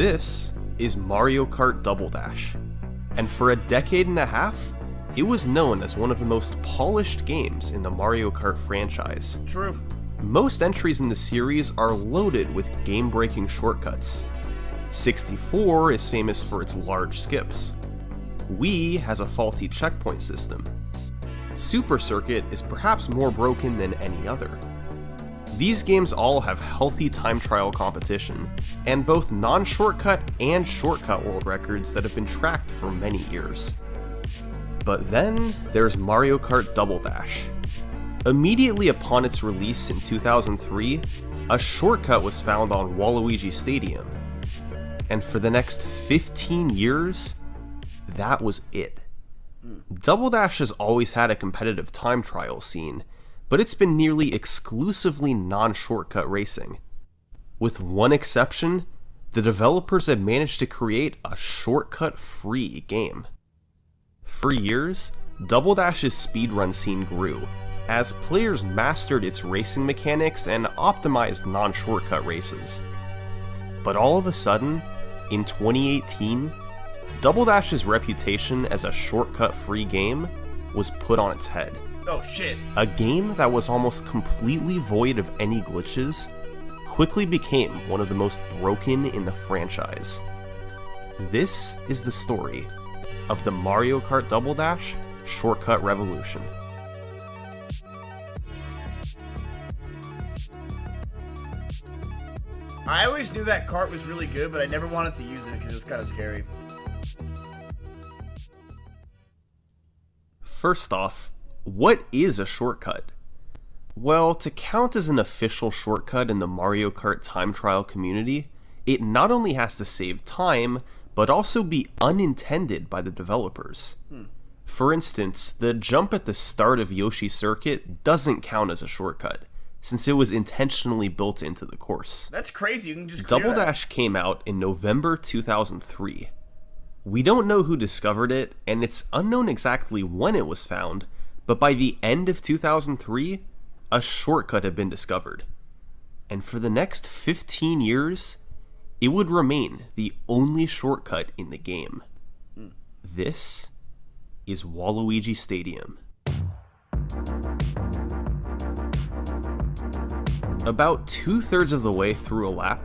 This is Mario Kart Double Dash, and for a decade and a half, it was known as one of the most polished games in the Mario Kart franchise. True. Most entries in the series are loaded with game breaking shortcuts. 64 is famous for its large skips. Wii has a faulty checkpoint system. Super Circuit is perhaps more broken than any other. These games all have healthy time trial competition, and both non shortcut and shortcut world records that have been tracked for many years. But then there's Mario Kart Double Dash. Immediately upon its release in 2003, a shortcut was found on Waluigi Stadium. And for the next 15 years, that was it. Hmm. Double Dash has always had a competitive time trial scene, but it's been nearly exclusively non shortcut racing. With one exception, the developers have managed to create a shortcut free game. For years, Double Dash's speedrun scene grew, as players mastered its racing mechanics and optimized non shortcut races. But all of a sudden, in 2018, Double Dash's reputation as a shortcut free game was put on its head. Oh shit. A game that was almost completely void of any glitches quickly became one of the most broken in the franchise. This is the story of the Mario Kart Double Dash Shortcut Revolution. I always knew that cart was really good, but I never wanted to use it because it's kind of scary. First off, what is a shortcut? Well, to count as an official shortcut in the Mario Kart time trial community, it not only has to save time, but also be unintended by the developers. Hmm. For instance, the jump at the start of Yoshi Circuit doesn't count as a shortcut, since it was intentionally built into the course. That's crazy. You can just Double that. Dash came out in November 2003. We don't know who discovered it, and it's unknown exactly when it was found, but by the end of 2003, a shortcut had been discovered. And for the next 15 years, it would remain the only shortcut in the game. This is Waluigi Stadium. About two thirds of the way through a lap,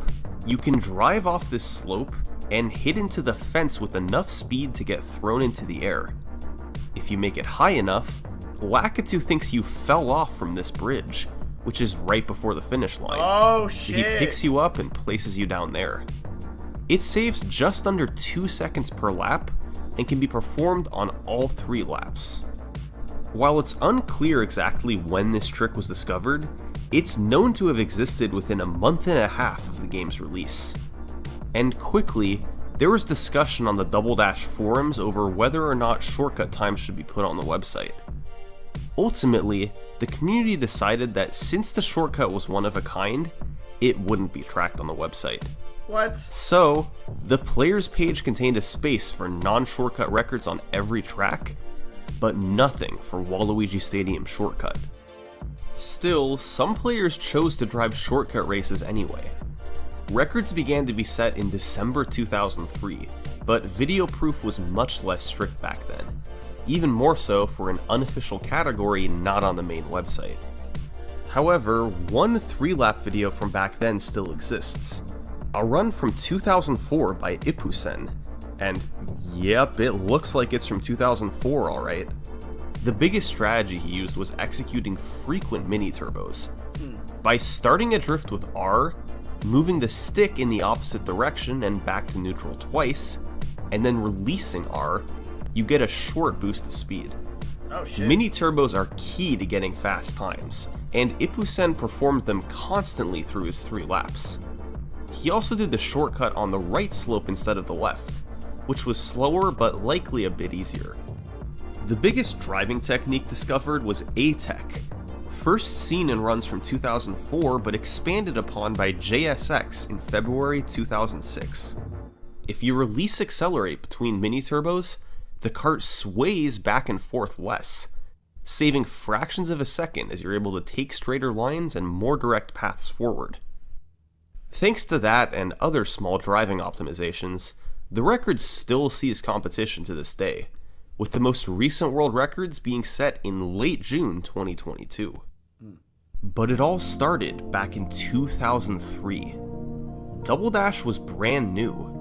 you can drive off this slope and hit into the fence with enough speed to get thrown into the air. If you make it high enough, Lakitu thinks you fell off from this bridge, which is right before the finish line. Oh He picks you up and places you down there. It saves just under 2 seconds per lap and can be performed on all three laps. While it's unclear exactly when this trick was discovered, it's known to have existed within a month and a half of the game's release. And quickly, there was discussion on the Double Dash forums over whether or not shortcut times should be put on the website. Ultimately, the community decided that since the shortcut was one of a kind, it wouldn't be tracked on the website. what? So, the players page contained a space for non shortcut records on every track, but nothing for Waluigi Stadium shortcut. Still, some players chose to drive shortcut races anyway. Records began to be set in December 2003, but video proof was much less strict back then, even more so for an unofficial category not on the main website. However, one 3 lap video from back then still exists. A run from 2004 by Ipusen. And yep, it looks like it's from 2004 alright. The biggest strategy he used was executing frequent mini turbos. By starting a drift with R, moving the stick in the opposite direction and back to neutral twice, and then releasing R, you get a short boost of speed. Oh shit. Mini turbos are key to getting fast times, and Ipusen performed them constantly through his three laps. He also did the shortcut on the right slope instead of the left, which was slower but likely a bit easier. The biggest driving technique discovered was A-Tech, first seen in runs from 2004 but expanded upon by JSX in February 2006. If you release accelerate between mini turbos, the cart sways back and forth less, saving fractions of a second as you're able to take straighter lines and more direct paths forward. Thanks to that and other small driving optimizations, the record still sees competition to this day, with the most recent world records being set in late June 2022. But it all started back in 2003. Double Dash was brand new.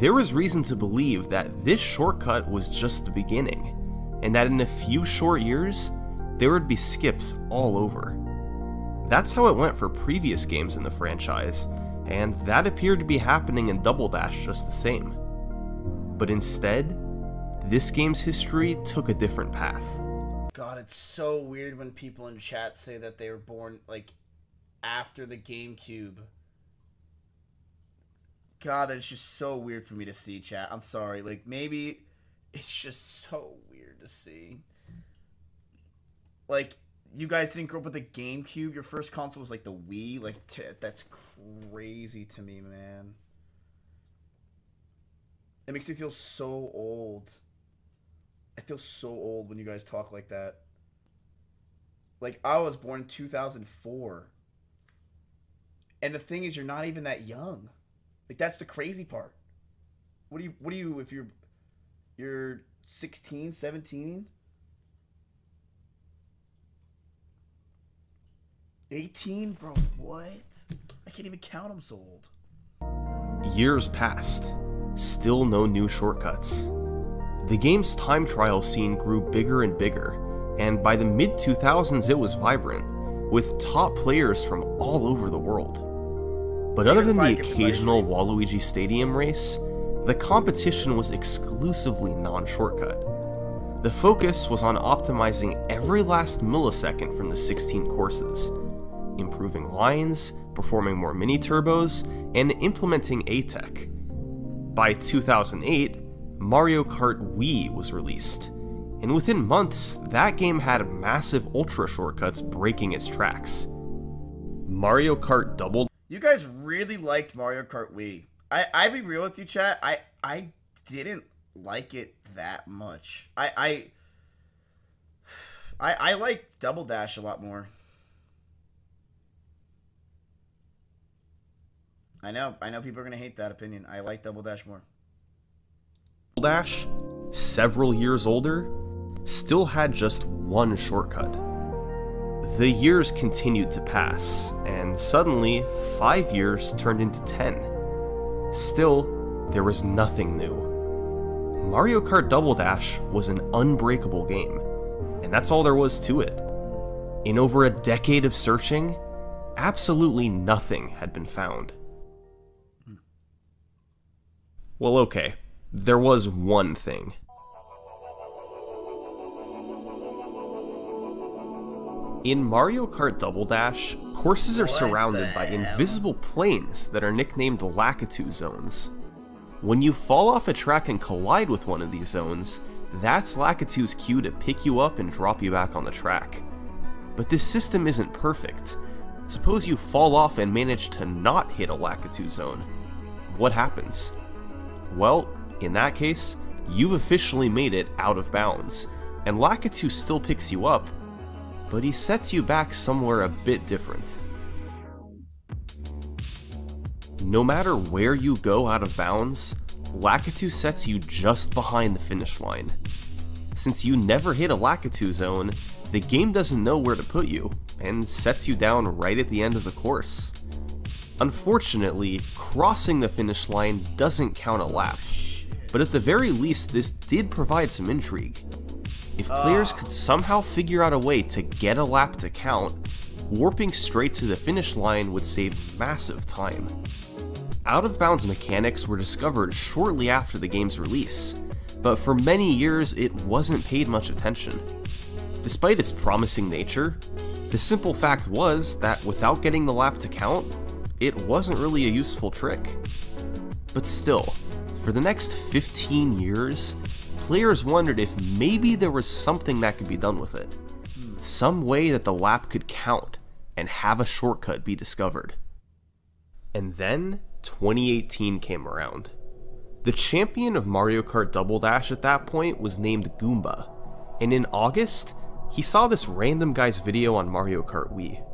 There was reason to believe that this shortcut was just the beginning, and that in a few short years, there would be skips all over. That's how it went for previous games in the franchise, and that appeared to be happening in Double Dash just the same. But instead, this game's history took a different path. God, it's so weird when people in chat say that they were born like after the GameCube. God, that's just so weird for me to see, chat. I'm sorry. Like maybe it's just so weird to see. Like you guys didn't grow up with the GameCube. Your first console was like the Wii. Like that's crazy to me, man. It makes me feel so old. I feel so old when you guys talk like that. Like I was born in 2004. And the thing is you're not even that young. Like that's the crazy part. What do you what do you if you're you're 16, 17? 18? Bro, what? I can't even count them so old. Years passed, still no new shortcuts. The game's time trial scene grew bigger and bigger, and by the mid 2000s it was vibrant, with top players from all over the world. But other than the occasional Waluigi Stadium race, the competition was exclusively non shortcut. The focus was on optimizing every last millisecond from the 16 courses, improving lines, performing more mini turbos, and implementing A-Tech. By 2008, Mario Kart Wii was released, and within months, that game had massive ultra shortcuts breaking its tracks. Mario Kart Double. You guys really liked Mario Kart Wii. I I be real with you, chat. I I didn't like it that much. I I I, I like Double Dash a lot more. I know, I know people are gonna hate that opinion. I like Double Dash more. Double Dash, several years older, still had just one shortcut. The years continued to pass, and suddenly, five years turned into ten. Still, there was nothing new. Mario Kart Double Dash was an unbreakable game, and that's all there was to it. In over a decade of searching, absolutely nothing had been found. Hmm. Well, okay, there was one thing. In Mario Kart Double Dash, courses are surrounded by invisible planes that are nicknamed Lakitu zones. When you fall off a track and collide with one of these zones, that's Lakitu's cue to pick you up and drop you back on the track. But this system isn't perfect. Suppose you fall off and manage to not hit a Lakitu zone. What happens? Well, in that case, you've officially made it out of bounds, and Lakitu still picks you up, but he sets you back somewhere a bit different. No matter where you go out of bounds, Lakitu sets you just behind the finish line. Since you never hit a Lakitu zone, the game doesn't know where to put you, and sets you down right at the end of the course. Unfortunately, crossing the finish line doesn't count a lap, but at the very least this did provide some intrigue. If players could somehow figure out a way to get a lap to count, warping straight to the finish line would save massive time. Out of bounds mechanics were discovered shortly after the game's release, but for many years it wasn't paid much attention. Despite its promising nature, the simple fact was that without getting the lap to count, it wasn't really a useful trick. But still, for the next 15 years, players wondered if maybe there was something that could be done with it. Some way that the lap could count and have a shortcut be discovered. And then 2018 came around. The champion of Mario Kart Double Dash at that point was named Goomba, and in August, he saw this random guy's video on Mario Kart Wii.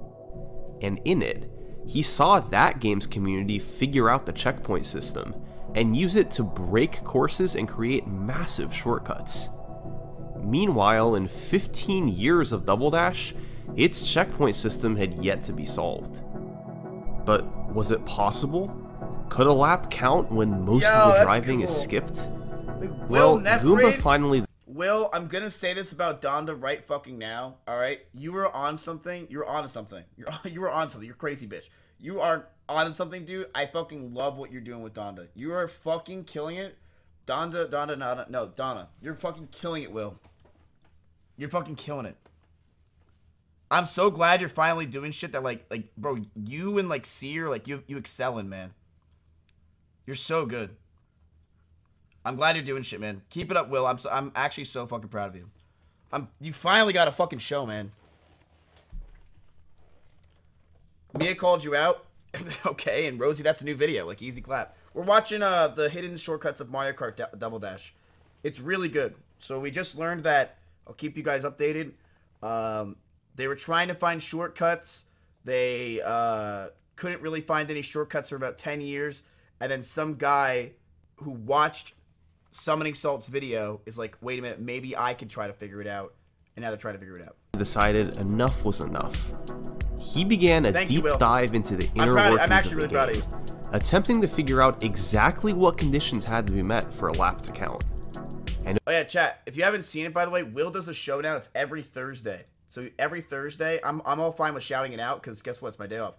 And in it, He saw that game's community figure out the checkpoint system and use it to break courses and create massive shortcuts. Meanwhile, in 15 years of Double Dash, its checkpoint system had yet to be solved. But was it possible? Could a lap count when most Yo, of the driving is cool. skipped? Wait, Well, Goomba finally Will, I'm gonna say this about Donda right fucking now. All right, you were on something. You were on something. You're you were on something. You're crazy, bitch. You are on something, dude. I fucking love what you're doing with Donda. You are fucking killing it. Donda, Donda, Donda, no, Donna. You're fucking killing it, Will. You're fucking killing it. I'm so glad you're finally doing shit that like like bro, you and like Seer, like you you excel in, man. You're so good. I'm glad you're doing shit, man. Keep it up, Will. I'm so, I'm actually so fucking proud of you. I'm you finally got a fucking show, man. Mia called you out. okay, and Rosie, that's a new video. Like easy clap. We're watching uh the hidden shortcuts of Mario Kart D- Double Dash. It's really good. So we just learned that. I'll keep you guys updated. Um, they were trying to find shortcuts. They uh, couldn't really find any shortcuts for about 10 years. And then some guy who watched Summoning Salt's video is like, wait a minute, maybe I can try to figure it out. And now they're trying to figure it out. decided enough was enough. He began a Thank deep Will. dive into the I'm inner of- workings I'm actually of the really proud of game, attempting to figure out exactly what conditions had to be met for a lap to count. Oh yeah, chat. If you haven't seen it, by the way, Will does a show now. It's every Thursday. So every Thursday, I'm I'm all fine with shouting it out because guess what? It's my day off.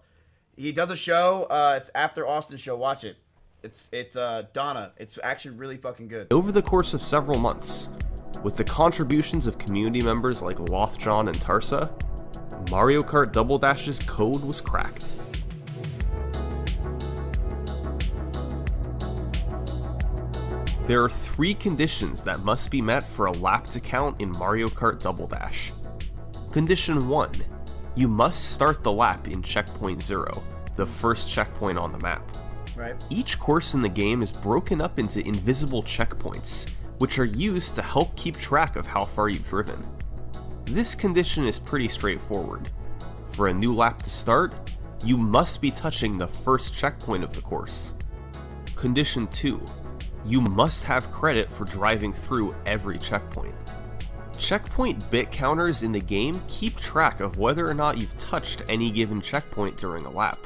He does a show. Uh, it's after Austin's show. Watch it. It's it's uh Donna. It's actually really fucking good. Over the course of several months, with the contributions of community members like Lothjohn and Tarsa, Mario Kart Double Dash's code was cracked. There are three conditions that must be met for a lap to count in Mario Kart Double Dash. Condition 1 You must start the lap in Checkpoint 0, the first checkpoint on the map. Right. Each course in the game is broken up into invisible checkpoints, which are used to help keep track of how far you've driven. This condition is pretty straightforward. For a new lap to start, you must be touching the first checkpoint of the course. Condition 2 You must have credit for driving through every checkpoint. Checkpoint bit counters in the game keep track of whether or not you've touched any given checkpoint during a lap.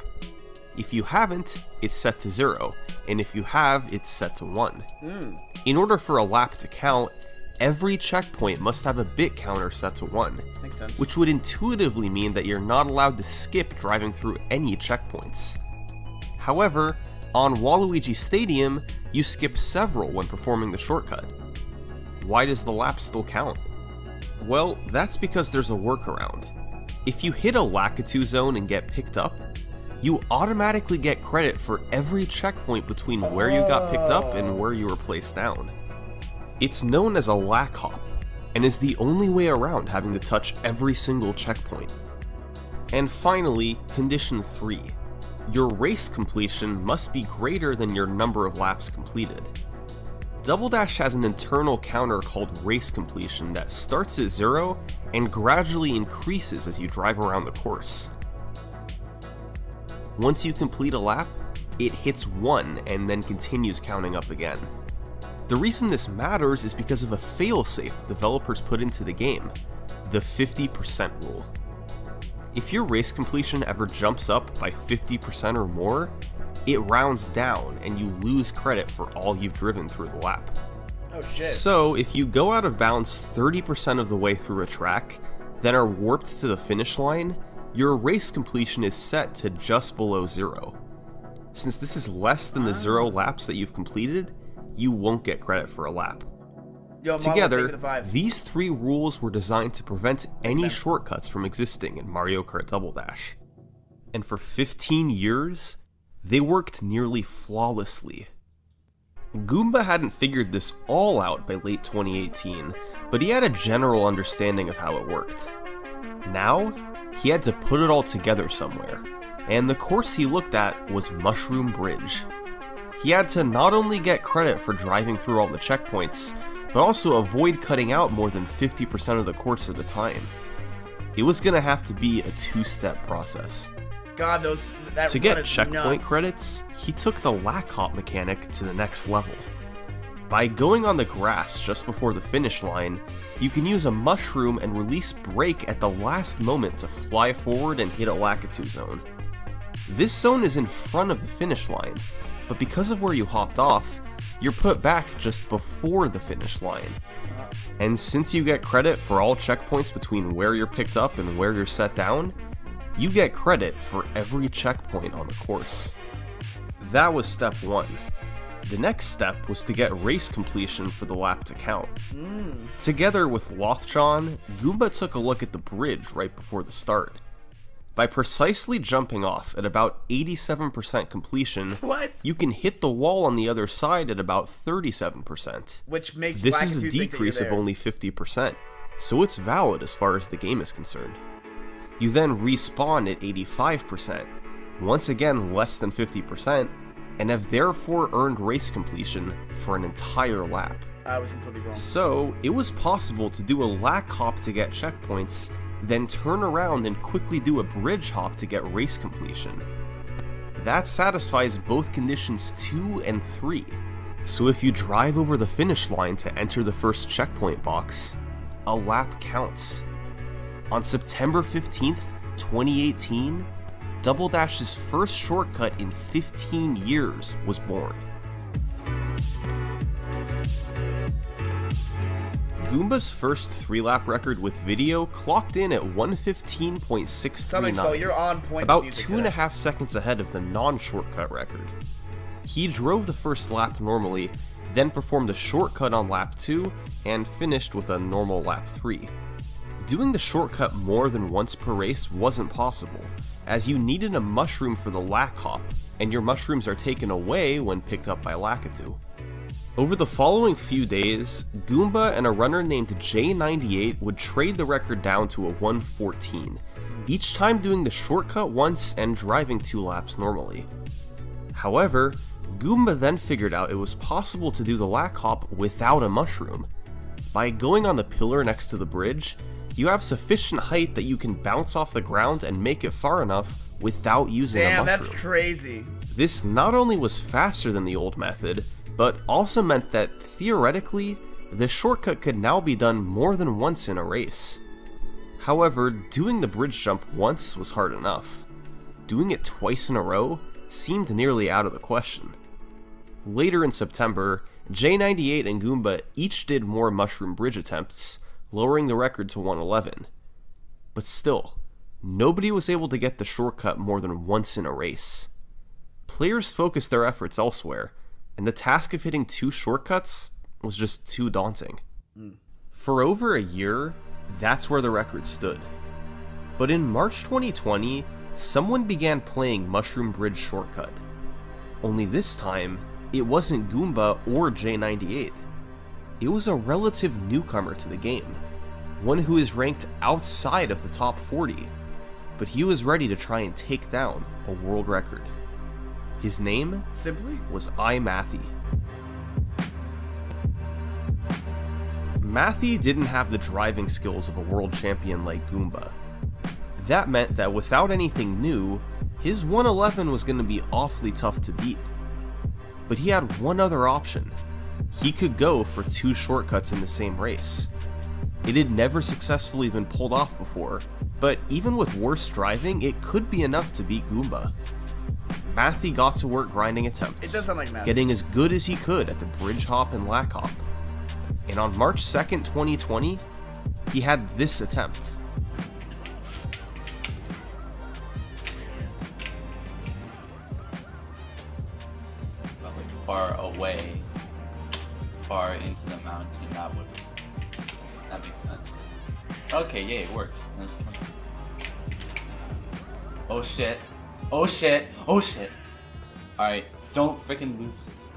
If you haven't, it's set to 0, and if you have, it's set to 1. Mm. In order for a lap to count, every checkpoint must have a bit counter set to 1, Makes sense. which would intuitively mean that you're not allowed to skip driving through any checkpoints. However, on Waluigi Stadium, you skip several when performing the shortcut. Why does the lap still count? Well, that's because there's a workaround. If you hit a Lakitu zone and get picked up, you automatically get credit for every checkpoint between where you got picked up and oh. where you were placed down. It's known as a lack hop, and is the only way around having to touch every single checkpoint. And finally, condition 3. Your race completion must be greater than your number of laps completed. Double Dash has an internal counter called race completion that starts at 0 and gradually increases as you drive around the course. Once you complete a lap, it hits 1 and then continues counting up again. The reason this matters is because of a failsafe the developers put into the game, the 50% rule. If your race completion ever jumps up by 50% or more, it rounds down and you lose credit for all you've driven through the lap. oh shit. So, if you go out of bounds 30% of the way through a track, then are warped to the finish line, your race completion is set to just below zero. Since this is less than the zero ah. laps that you've completed, you won't get credit for a lap. Yo, Together, the these three rules were designed to prevent any shortcuts from existing in Mario Kart Double Dash. And for 15 years, they worked nearly flawlessly. Goomba hadn't figured this all out by late 2018, but he had a general understanding of how it worked. Now, he had to put it all together somewhere, and the course he looked at was Mushroom Bridge. He had to not only get credit for driving through all the checkpoints, but also avoid cutting out more than 50% of the course at a time. It was gonna have to be a two step process. God, those that To get checkpoint nuts. credits, he took the lack hop mechanic to the next level. By going on the grass just before the finish line, you can use a mushroom and release brake at the last moment to fly forward and hit a Lakitu zone. This zone is in front of the finish line, but because of where you hopped off, you're put back just before the finish line. And since you get credit for all checkpoints between where you're picked up and where you're set down, you get credit for every checkpoint on the course. That was step 1. The next step was to get race completion for the lap to count. Mm. Together with Lothjon, Goomba took a look at the bridge right before the start. By precisely jumping off at about 87% completion, What? you can hit the wall on the other side at about 37%. Which makes This is a think that you're decrease of only 50%, so it's valid as far as the game is concerned. You then respawn at 85%, once again less than 50%, and have therefore earned race completion for an entire lap. I was completely wrong. So, it was possible to do a lack hop to get checkpoints, then turn around and quickly do a bridge hop to get race completion. That satisfies both conditions 2 and 3. So if you drive over the finish line to enter the first checkpoint box, a lap counts. On September 15th, 2018, Double Dash's first shortcut in 15 years was born. Goomba's first three lap record with video clocked in at 115.639. Something so you're on point. about two and a half seconds ahead of the non shortcut record. He drove the first lap normally, then performed a shortcut on lap 2, and finished with a normal lap 3. Doing the shortcut more than once per race wasn't possible, as you needed a mushroom for the lack hop, and your mushrooms are taken away when picked up by Lakitu. Over the following few days, Goomba and a runner named J98 would trade the record down to a 114, each time doing the shortcut once and driving two laps normally. However, Goomba then figured out it was possible to do the lack hop without a mushroom. By going on the pillar next to the bridge, you have sufficient height that you can bounce off the ground and make it far enough without using a mushroom. Damn, that's crazy. This not only was faster than the old method, but also meant that theoretically, the shortcut could now be done more than once in a race. However, doing the bridge jump once was hard enough. Doing it twice in a row seemed nearly out of the question. Later in September, J98 and Goomba each did more mushroom bridge attempts, lowering the record to 111. But still, nobody was able to get the shortcut more than once in a race players focused their efforts elsewhere, and the task of hitting two shortcuts was just too daunting. For over a year, that's where the record stood. But in March 2020, someone began playing Mushroom Bridge Shortcut. Only this time, it wasn't Goomba or J98. It was a relative newcomer to the game, one who is ranked outside of the top 40, but he was ready to try and take down a world record. His name Simply? was I Mathy. Mathy didn't have the driving skills of a world champion like Goomba. That meant that without anything new, his 111 was going to be awfully tough to beat. But he had one other option. He could go for two shortcuts in the same race. It had never successfully been pulled off before, but even with worse driving, it could be enough to beat Goomba. Matthew got to work grinding attempts, It does sound like Matthew. getting as good as he could at the bridge hop and lack hop. And on March 2nd, 2020, he had this attempt. like far away, far into the mountain. That would that makes sense. Okay, yeah, it worked. That's. Oh shit! Oh shit! Oh shit! All right, don't freaking lose this.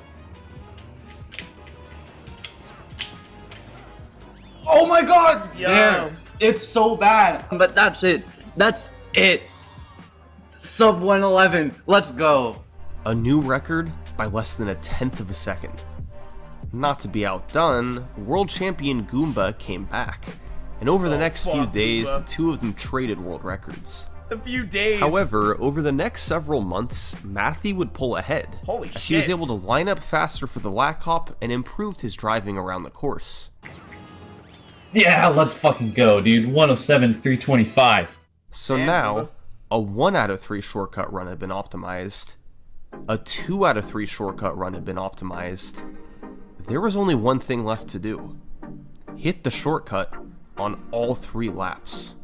Oh my god! Yeah. There. It's so bad. But that's it. That's it. Sub 111. Let's go. A new record by less than a tenth of a second. Not to be outdone, world champion Goomba came back, and over the Oh, next few days, Goomba. the two of them traded world records. A few days. However, over the next several months, Matthew would pull ahead. Holy as He was able to line up faster for the lack hop and improved his driving around the course. Yeah, let's fucking go, dude. 107, 325. So Damn, now, Kuba. a 1 out of 3 shortcut run had been optimized, a 2 out of 3 shortcut run had been optimized. There was only one thing left to do hit the shortcut on all three laps.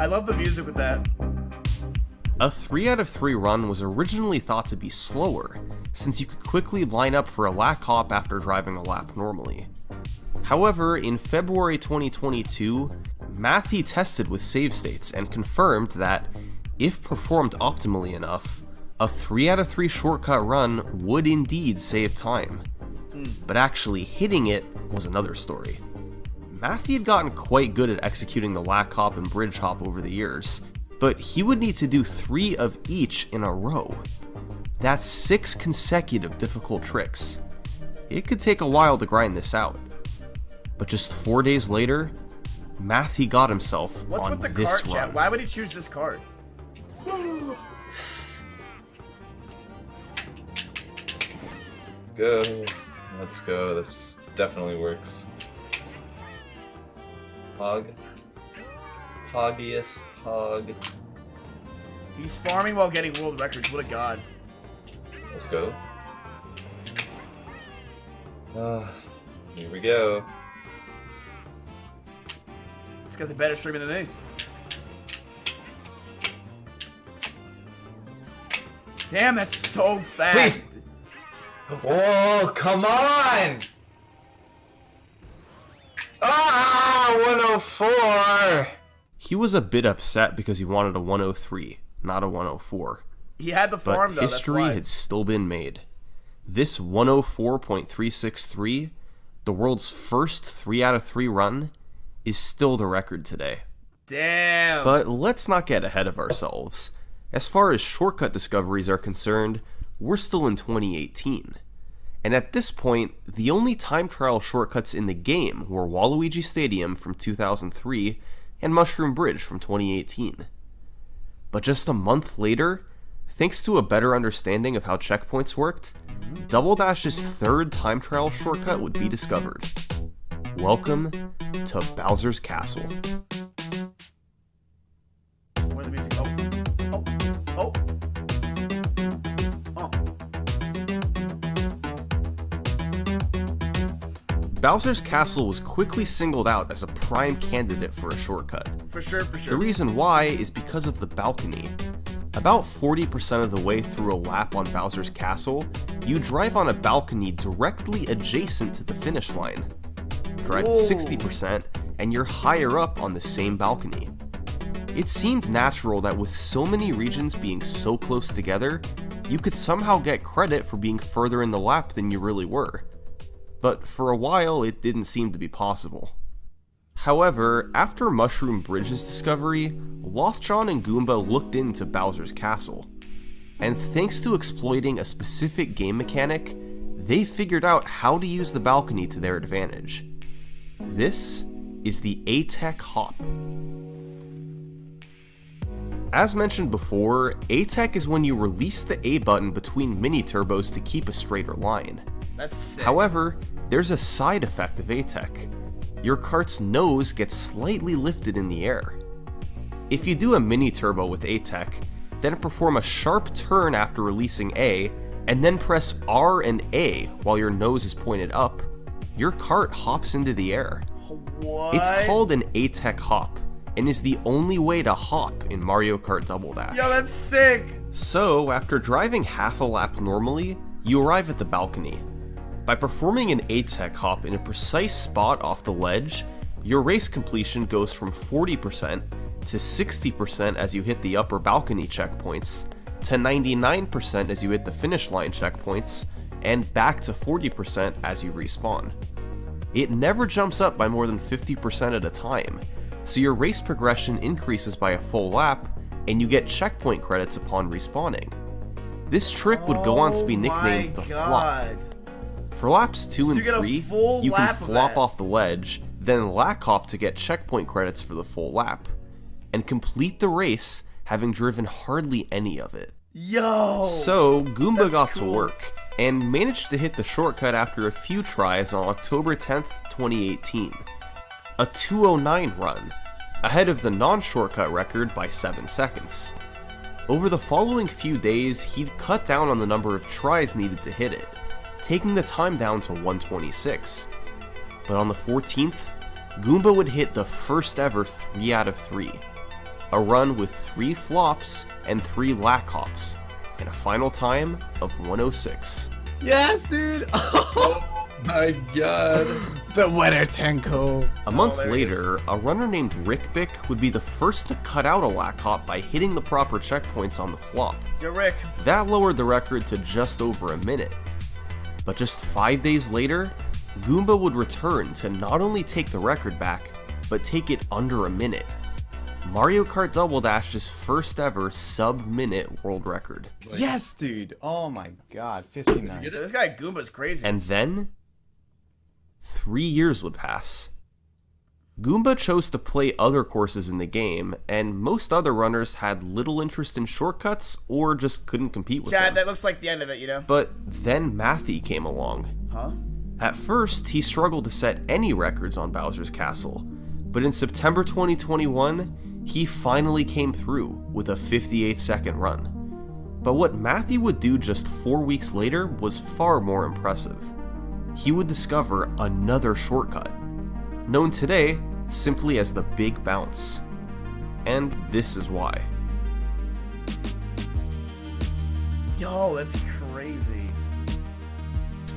I love the music with that. A 3 out of 3 run was originally thought to be slower, since you could quickly line up for a lack hop after driving a lap normally. However, in February 2022, Matthew tested with save states and confirmed that, if performed optimally enough, a 3 out of 3 shortcut run would indeed save time. Hmm. But actually hitting it was another story. Matthew had gotten quite good at executing the lack hop and bridge hop over the years, but he would need to do three of each in a row. That's six consecutive difficult tricks. It could take a while to grind this out. But just four days later, Matthew got himself What's on with the this card run. chat? Why would he choose this card? Go. Let's go. This definitely works. Pog. Poggiest Pog. He's farming while getting world records. What a god. Let's go. Ah, here we go. This guy's a better streamer than me. Damn, that's so fast. Please. Oh, come on! Ah, 104! He was a bit upset because he wanted a 103, not a 104. He had the But farm though. history had still been made. This 104.363, the world's first 3 out of 3 run, is still the record today. Damn. But let's not get ahead of ourselves. As far as shortcut discoveries are concerned, we're still in 2018. And at this point, the only time trial shortcuts in the game were Waluigi Stadium from 2003 and Mushroom Bridge from 2018. But just a month later, thanks to a better understanding of how checkpoints worked, Double Dash's third time trial shortcut would be discovered. Welcome to Bowser's Castle. Bowser's Castle was quickly singled out as a prime candidate for a shortcut. For sure, for sure. The reason why is because of the balcony. About 40% of the way through a lap on Bowser's Castle, you drive on a balcony directly adjacent to the finish line. Drive Whoa. 60%, and you're higher up on the same balcony. It seemed natural that with so many regions being so close together, you could somehow get credit for being further in the lap than you really were. But for a while, it didn't seem to be possible. However, after Mushroom Bridge's discovery, Lothjon and Goomba looked into Bowser's Castle. And thanks to exploiting a specific game mechanic, they figured out how to use the balcony to their advantage. This is the ATEC Hop. As mentioned before, ATEC is when you release the A button between mini turbos to keep a straighter line. That's sick. However, there's a side effect of ATEC. Your cart's nose gets slightly lifted in the air. If you do a mini turbo with ATEC, then perform a sharp turn after releasing A, and then press R and A while your nose is pointed up, your cart hops into the air. what? It's called an ATEC hop, and is the only way to hop in Mario Kart Double Dash. Yo, that's sick. So, after driving half a lap normally, you arrive at the balcony. By performing an ATEC hop in a precise spot off the ledge, your race completion goes from 40% to 60% as you hit the upper balcony checkpoints, to 99% as you hit the finish line checkpoints, and back to 40% as you respawn. It never jumps up by more than 50% at a time, so your race progression increases by a full lap, and you get checkpoint credits upon respawning. This trick would go on to be Oh nicknamed my the flop. For laps 2 So and you 3, full you can lap of flop off the ledge, then lack hop to get checkpoint credits for the full lap, and complete the race having driven hardly any of it. Yo. So, Goomba got to work and managed to hit the shortcut after a few tries on October 10th, 2018. A 209 run, ahead of the non shortcut record by 7 seconds. Over the following few days, he'd cut down on the number of tries needed to hit it, taking the time down to 126. But on the 14th, Goomba would hit the first ever 3 out of 3, a run with 3 flops and 3 lack hops, and a final time of 106. Yes, dude. Oh my god. the winner, Tenko. A month there he is. later, a runner named Rick Bick would be the first to cut out a lack hop by hitting the proper checkpoints on the flop. Yo, Rick. That lowered the record to just over a minute. But just five days later, Goomba would return to not only take the record back, but take it under a minute. Mario Kart Double Dash's first ever sub minute world record. Yes, dude. Oh my god, 59. This guy Goomba's crazy. And then, three years would pass. Goomba chose to play other courses in the game, and most other runners had little interest in shortcuts or just couldn't compete with them. that looks like the end of it, you know? But then Matthew came along. Huh? At first, he struggled to set any records on Bowser's Castle, but in September 2021, he finally came through with a 58 second run. But what Matthew would do just four weeks later was far more impressive. He would discover another shortcut, known today simply as the Big Bounce. And this is why. Yo, that's crazy.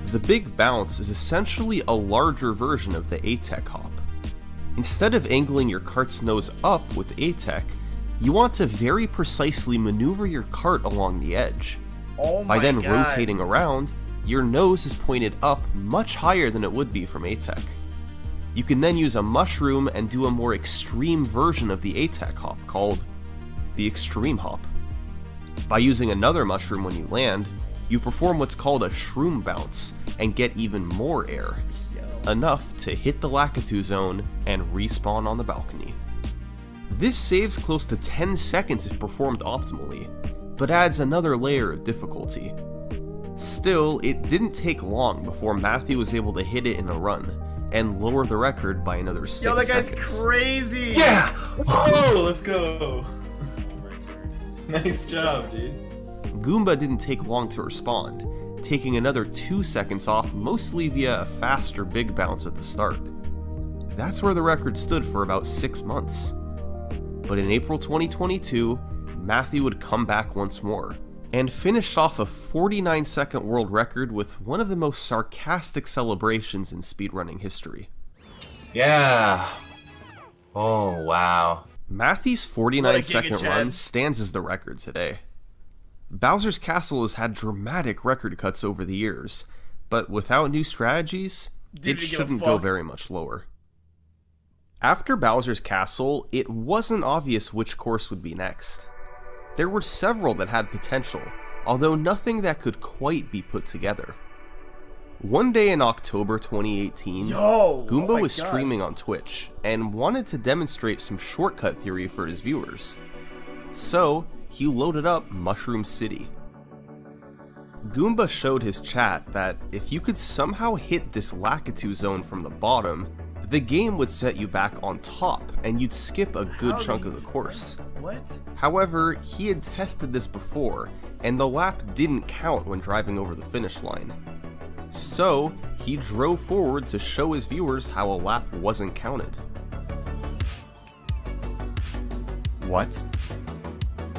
The Big Bounce is essentially a larger version of the ATEC hop. Instead of angling your cart's nose up with ATEC, you want to very precisely maneuver your cart along the edge. Oh By then god. rotating around, your nose is pointed up much higher than it would be from ATEC. You can then use a mushroom and do a more extreme version of the ATEC hop called the Extreme Hop. By using another mushroom when you land, you perform what's called a shroom bounce and get even more air, enough to hit the Lakitu zone and respawn on the balcony. This saves close to 10 seconds if performed optimally, but adds another layer of difficulty. Still, it didn't take long before Matthew was able to hit it in a run and lower the record by another 6 Yo, that guy's seconds. crazy. Yeah! Whoa, let's go. Nice job, dude. Goomba didn't take long to respond, taking another 2 seconds off mostly via a faster big bounce at the start. That's where the record stood for about 6 months. But in April 2022, Matthew would come back once more and finished off a 49 second world record with one of the most sarcastic celebrations in speedrunning history. Yeah. Oh, wow. Matthew's What 49 a Giga second Chad. run stands as the record today. Bowser's Castle has had dramatic record cuts over the years, but without new strategies, Didn't it shouldn't go very much lower. After Bowser's Castle, it wasn't obvious which course would be next. There were several that had potential, although nothing that could quite be put together. One day in October 2018, Yo. Goomba oh was God. streaming on Twitch and wanted to demonstrate some shortcut theory for his viewers. So, he loaded up Mushroom City. Goomba showed his chat that if you could somehow hit this Lakitu zone from the bottom, the game would set you back on top and you'd skip a good How chunk of the course. What? However, he had tested this before, and the lap didn't count when driving over the finish line. So, he drove forward to show his viewers how a lap wasn't counted. What?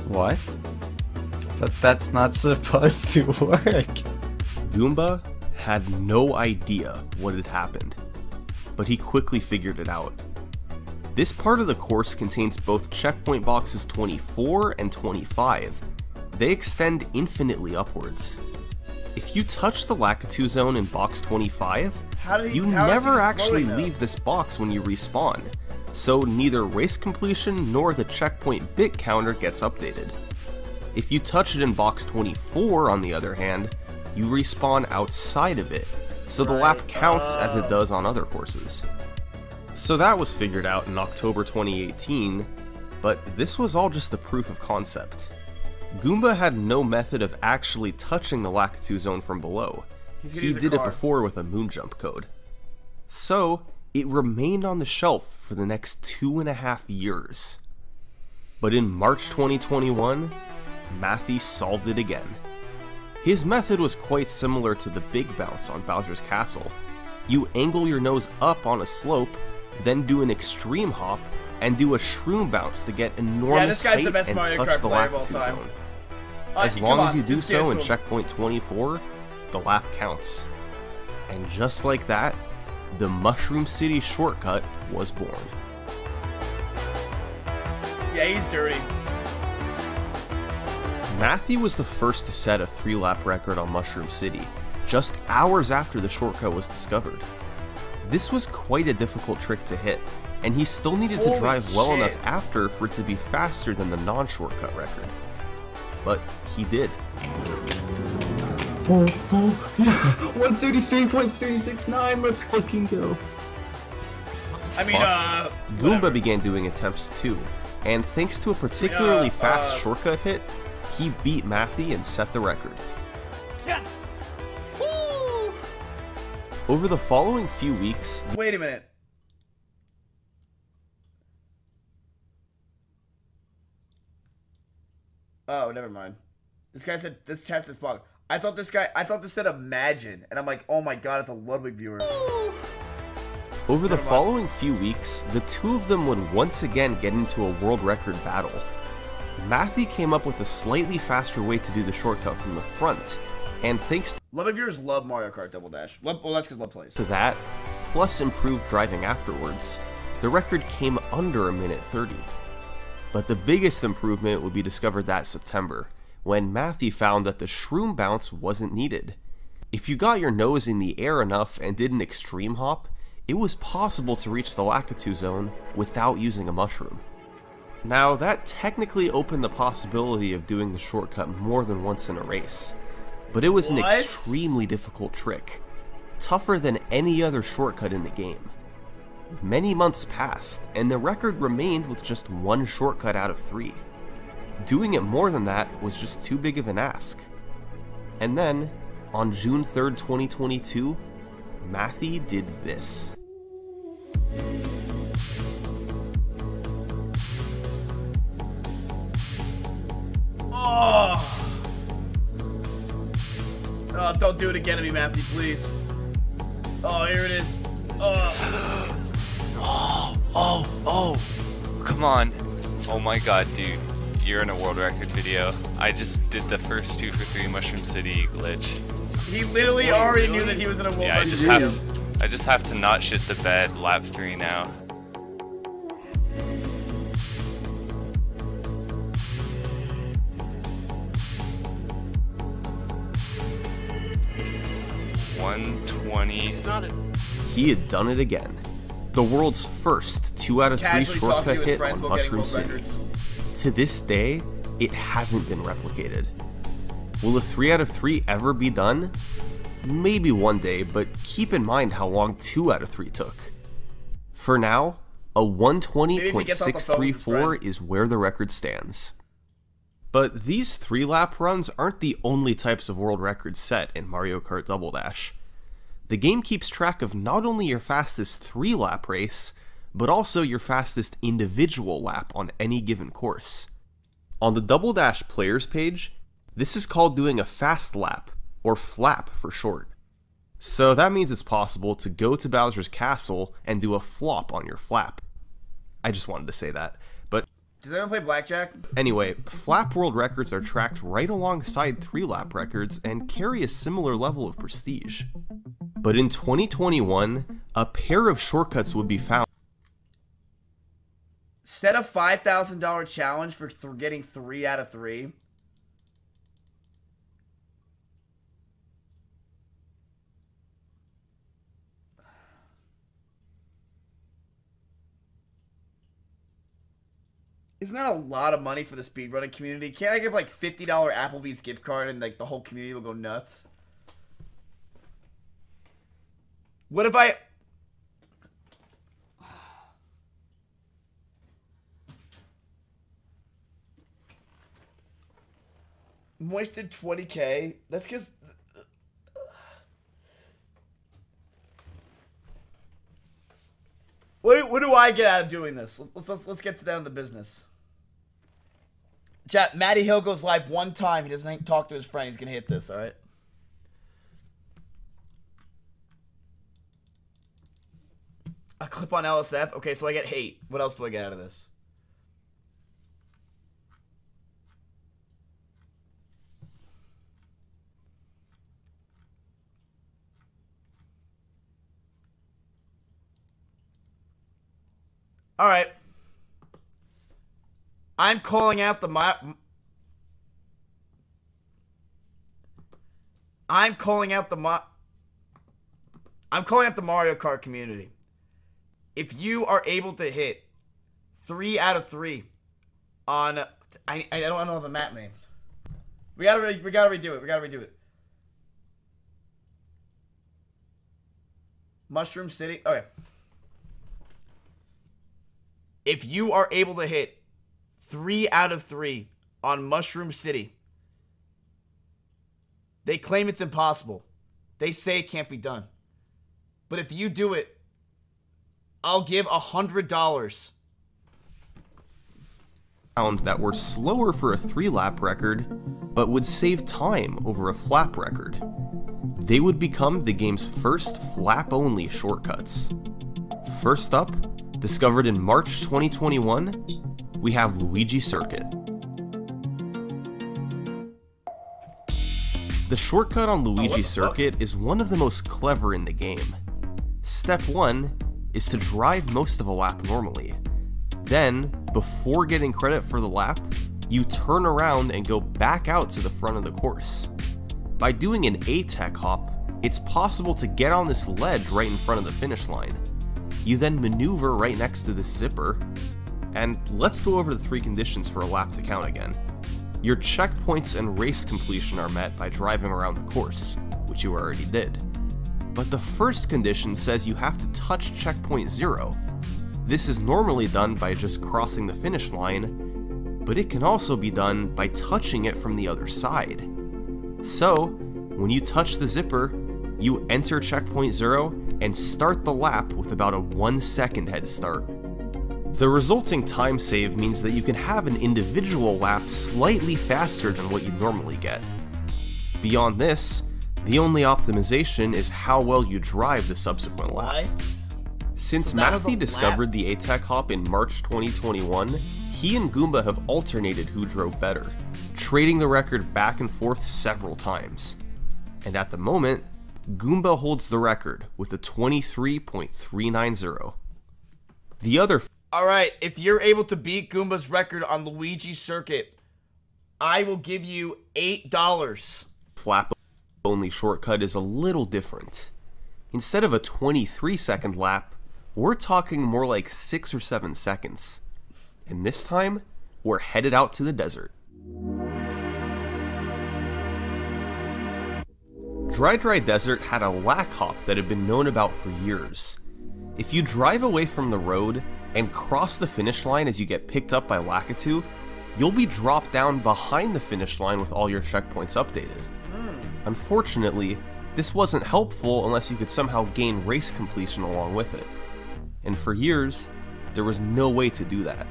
What? But that's not supposed to work. Goomba had no idea what had happened, but he quickly figured it out. This part of the course contains both checkpoint boxes 24 and 25. They extend infinitely upwards. If you touch the Lakitu zone in box 25, How did he? you never actually leave this box when you respawn, so neither race completion nor the checkpoint bit counter gets updated. If you touch it in box 24, on the other hand, you respawn outside of it, so the lap counts as it Oh. does on other courses. So that was figured out in October 2018, but this was all just a proof of concept. Goomba had no method of actually touching the Lakitu zone from below. He did it before with a moon jump code. So, it remained on the shelf for the next two and a half years. But in March 2021, Matthew solved it again. His method was quite similar to the big bounce on Bowser's Castle. You angle your nose up on a slope, then do an extreme hop, and do a shroom bounce to get enormous this guy's the height best and Mario touch Kart the player of all time. zone. Uh, As come long as you do so in him. checkpoint 24, the lap counts. And just like that, the Mushroom City shortcut was born. Yeah, he's dirty. Matthew was the first to set a three lap record on Mushroom City, just hours after the shortcut was discovered. This was quite a difficult trick to hit, and he still needed to Holy drive well shit. enough after for it to be faster than the non shortcut record. But he did. 133.369, let's fucking go. I mean, uh. Goomba whatever. began doing attempts too, and thanks to a particularly Uh, fast uh, shortcut hit, he beat Matthew and set the record. Yes! Over the following few weeks, Wait a minute. Oh, never mind. This guy said this test is bug. I thought this guy. I thought this said imagine, and I'm like, oh my god, it's a Ludwig viewer. Over the following few weeks, the two of them would once again get into a world record battle. Matthew came up with a slightly faster way to do the shortcut from the front, and thanks Love of viewers love Mario Kart Double Dash. Well, that's because Love plays. to that, plus improved driving afterwards, the record came under a minute 30. But the biggest improvement would be discovered that September, when Matthew found that the shroom bounce wasn't needed. If you got your nose in the air enough and did an extreme hop, it was possible to reach the Lakitu zone without using a mushroom. Now, that technically opened the possibility of doing the shortcut more than once in a race, but it was an extremely difficult trick, tougher than any other shortcut in the game. Many months passed, and the record remained with just one shortcut out of three. Doing it more than that was just too big of an ask. And then, on June 3rd, 2022, Matthew did this. Oh. Oh, don't do it again to me, Matthew, please. Oh, here it is. Oh. oh. Oh, oh, come on. Oh my god, dude. You're in a world record video. I just did the first two for three Mushroom City glitch. He literally already knew that he was in a world Yeah, I record just video. have I just have to not shit the bed lap three now. One twenty. He had done it again. The world's first 2 out of 3 Casually shortcut hit on Mushroom world City. records. To this day, it hasn't been replicated. Will a 3 out of 3 ever be done? Maybe one day, but keep in mind how long 2 out of 3 took. For now, a Maybe if he gets off the phone with his 120.634 is where the record stands. But these 3 lap runs aren't the only types of world records set in Mario Kart Double Dash. The game keeps track of not only your fastest 3 lap race, but also your fastest individual lap on any given course. On the Double Dash players page, this is called doing a fast lap, or flap for short. So that means it's possible to go to Bowser's Castle and do a flop on your flap. I just wanted to say that. But Does anyone play blackjack? Anyway, flap world records are tracked right alongside three lap records and carry a similar level of prestige. But in 2021, a pair of shortcuts would be found Set a five thousand dollar challenge for th- getting three out of three. Isn't that a lot of money for the speedrunning community? Can't I give like fifty dollar Applebee's gift card and like the whole community will go nuts? What if I? Moisted 20k. That's because. What, what do I get out of doing this? Let's, let's, let's get to down to business. Chat, Matty Hill goes live one time. He doesn't talk to his friend. He's going to hit this, all right? A clip on LSF? Okay, so I get hate. What else do I get out of this? All right. I'm calling out the my. I'm calling out the I'm calling out the Mario Kart community. If you are able to hit three out of three on, I, I don't know the map name. We gotta re- we gotta redo it. We gotta redo it. Mushroom City. Okay. If you are able to hit three out of three on Mushroom City, they claim it's impossible. They say it can't be done. But if you do it, I'll give a hundred dollars. Found that were slower for a three lap record, but would save time over a flap record. They would become the game's first flap only shortcuts. First up, discovered in March 2021, we have Luigi Circuit. The shortcut on Luigi oh, what the Circuit is one of the most clever in the game. Step 1 is to drive most of a lap normally. Then, before getting credit for the lap, you turn around and go back out to the front of the course. By doing an A-Tech hop, it's possible to get on this ledge right in front of the finish line. You then maneuver right next to this zipper, and let's go over the three conditions for a lap to count again. Your checkpoints and race completion are met by driving around the course, which you already did. But the first condition says you have to touch checkpoint zero. This is normally done by just crossing the finish line, but it can also be done by touching it from the other side. So, when you touch the zipper, you enter checkpoint zero and start the lap with about a 1 second head start. The resulting time save means that you can have an individual lap slightly faster than what you normally get. Beyond this, the only optimization is how well you drive the subsequent lap. What? Since So that was a Matthew lap. discovered the ATEC hop in March 2021, he and Goomba have alternated who drove better, trading the record back and forth several times. And at the moment, Goomba holds the record with a 23.390. The other All right, if you're able to beat Goomba's record on Luigi Circuit, I will give you eight dollars. flap only shortcut is a little different. Instead of a 23 second lap, we're talking more like 6 or 7 seconds. And this time, we're headed out to the desert. Dry Dry Desert had a lack hop that had been known about for years. If you drive away from the road and cross the finish line as you get picked up by Lakitu, you'll be dropped down behind the finish line with all your checkpoints updated. Unfortunately, this wasn't helpful unless you could somehow gain race completion along with it. And for years, there was no way to do that.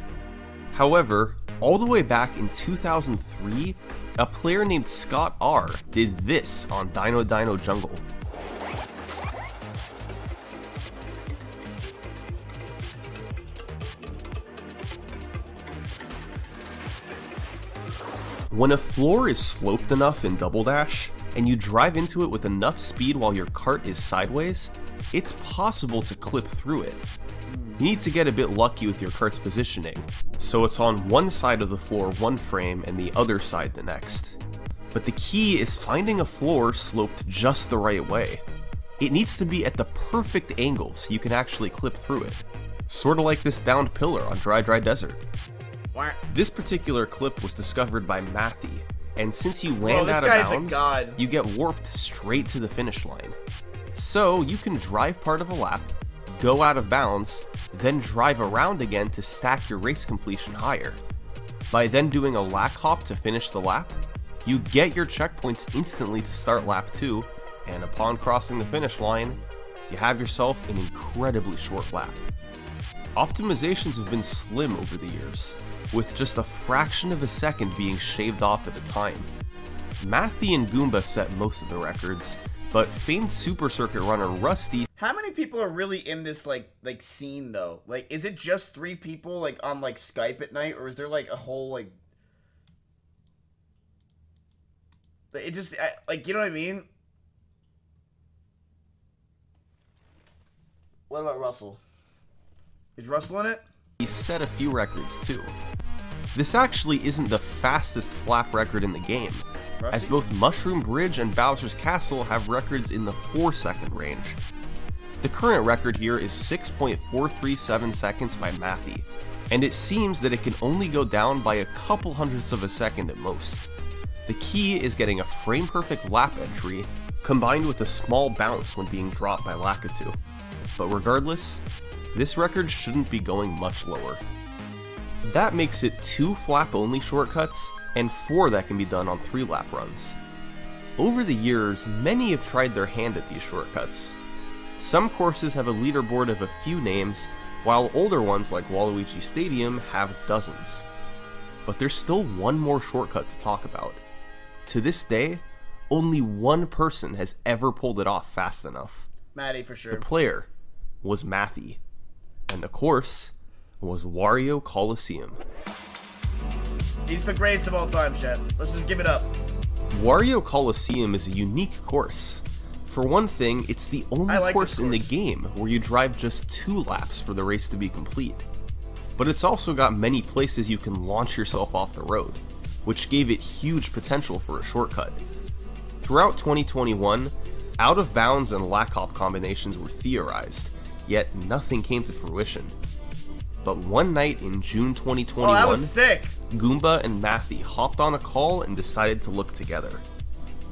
However, all the way back in 2003, a player named Scott R did this on Dino Dino Jungle. When a floor is sloped enough in Double Dash, and you drive into it with enough speed while your cart is sideways, it's possible to clip through it. You need to get a bit lucky with your cart's positioning, so it's on one side of the floor one frame and the other side the next. But the key is finding a floor sloped just the right way. It needs to be at the perfect angle so you can actually clip through it. Sorta like this downed pillar on Dry Dry Desert. This particular clip was discovered by Matthew, and since you land this out of bounds, you get warped straight to the finish line. So you can drive part of a lap, go out of bounds, then drive around again to stack your race completion higher. By then doing a lack hop to finish the lap, you get your checkpoints instantly to start lap 2, and upon crossing the finish line, you have yourself an incredibly short lap. Optimizations have been slim over the years, with just a fraction of a second being shaved off at a time. Mathy and Goomba set most of the records, but famed Super Circuit runner Rusty How many people are really in this like like scene though? Like, is it just three people like on like Skype at night, or is there like a whole like? It just I, like you know what I mean. What about Russell? Is Russell in it? he set a few records too. This actually isn't the fastest flap record in the game, as both Mushroom Bridge and Bowser's Castle have records in the 4 second range. The current record here is 6.437 seconds by Mathy, and it seems that it can only go down by a couple hundredths of a second at most. The key is getting a frame perfect lap entry combined with a small bounce when being dropped by Lakitu. But regardless, this record shouldn't be going much lower. That makes it two flap only shortcuts and four that can be done on three lap runs. Over the years, many have tried their hand at these shortcuts. Some courses have a leaderboard of a few names, while older ones like Waluigi Stadium have dozens. But there's still one more shortcut to talk about. To this day, only one person has ever pulled it off fast enough. Maddie for sure. The player was Mathy, and the course was Wario Coliseum. He's the greatest of all time, Chet. Let's just give it up. Wario Coliseum is a unique course. For one thing, it's the only like course, this in the game where you drive just two laps for the race to be complete. But it's also got many places you can launch yourself off the road, which gave it huge potential for a shortcut. Throughout 2021, out of bounds and lack hop combinations were theorized, yet nothing came to fruition. But one night in June 2021, Oh, that was sick. Goomba and Mathy hopped on a call and decided to look together.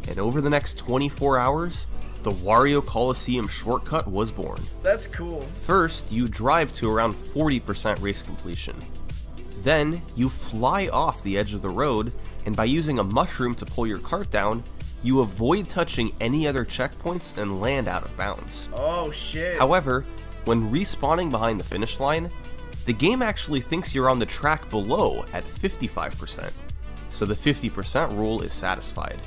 And over the next 24 hours, the Wario Coliseum shortcut was born. That's cool. First, you drive to around 40% race completion. Then, you fly off the edge of the road, and by using a mushroom to pull your cart down, you avoid touching any other checkpoints and land out of bounds. Oh shit. However, when respawning behind the finish line, the game actually thinks you're on the track below at 55%, so the 50% rule is satisfied.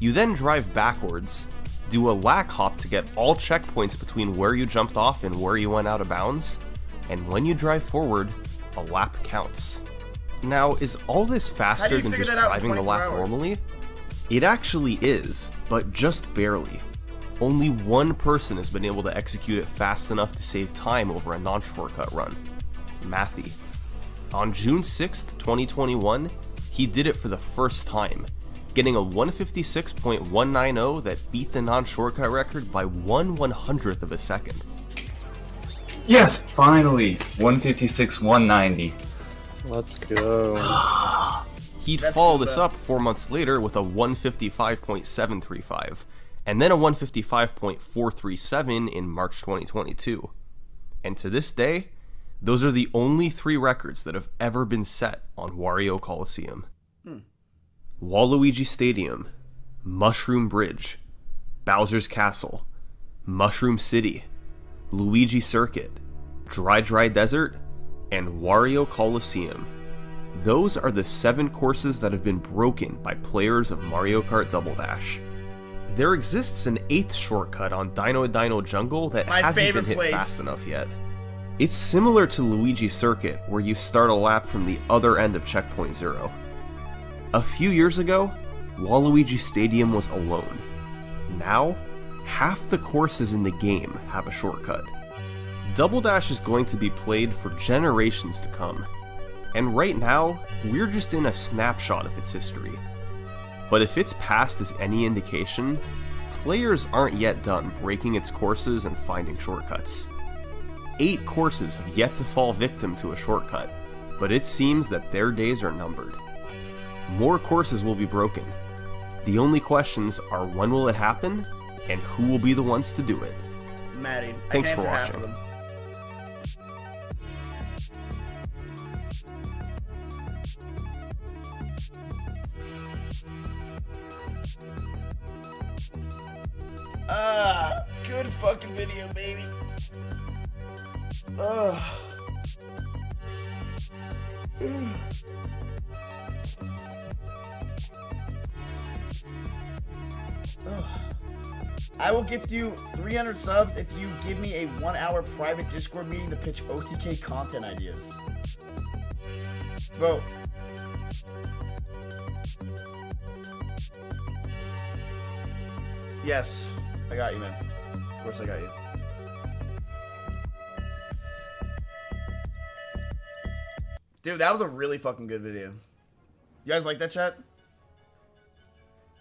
You then drive backwards, do a lack hop to get all checkpoints between where you jumped off and where you went out of bounds, and when you drive forward, a lap counts. Now, is all this faster than just that out in driving the lap hours? normally? It actually is, but just barely. Only one person has been able to execute it fast enough to save time over a non shortcut run Mathy. On June 6th, 2021, he did it for the first time, getting a 156.190 that beat the non shortcut record by 1 100th of a second. Yes, finally! 156, 190. Let's go. He'd That's follow this up four months later with a 155.735, and then a 155.437 in March 2022. And to this day, those are the only three records that have ever been set on Wario Coliseum. Hmm. Waluigi Stadium, Mushroom Bridge, Bowser's Castle, Mushroom City, Luigi Circuit, Dry Dry Desert, and Wario Coliseum. Those are the seven courses that have been broken by players of Mario Kart Double Dash. There exists an eighth shortcut on Dino Dino Jungle that My hasn't been hit place. fast enough yet. It's similar to Luigi Circuit, where you start a lap from the other end of Checkpoint Zero. A few years ago, Waluigi Stadium was alone. Now, half the courses in the game have a shortcut. Double Dash is going to be played for generations to come, and right now, we're just in a snapshot of its history. But if its past is any indication, players aren't yet done breaking its courses and finding shortcuts. Eight courses have yet to fall victim to a shortcut, but it seems that their days are numbered. More courses will be broken. The only questions are when will it happen, and who will be the ones to do it. Maddie. Thanks I for can answer half watching. Ah, good fucking video, baby. Ugh. Ugh. I will gift you 300 subs if you give me a one hour private Discord meeting to pitch OTK content ideas. Bro. Yes, I got you, man. Of course, I got you. Dude, that was a really fucking good video. You guys like that chat?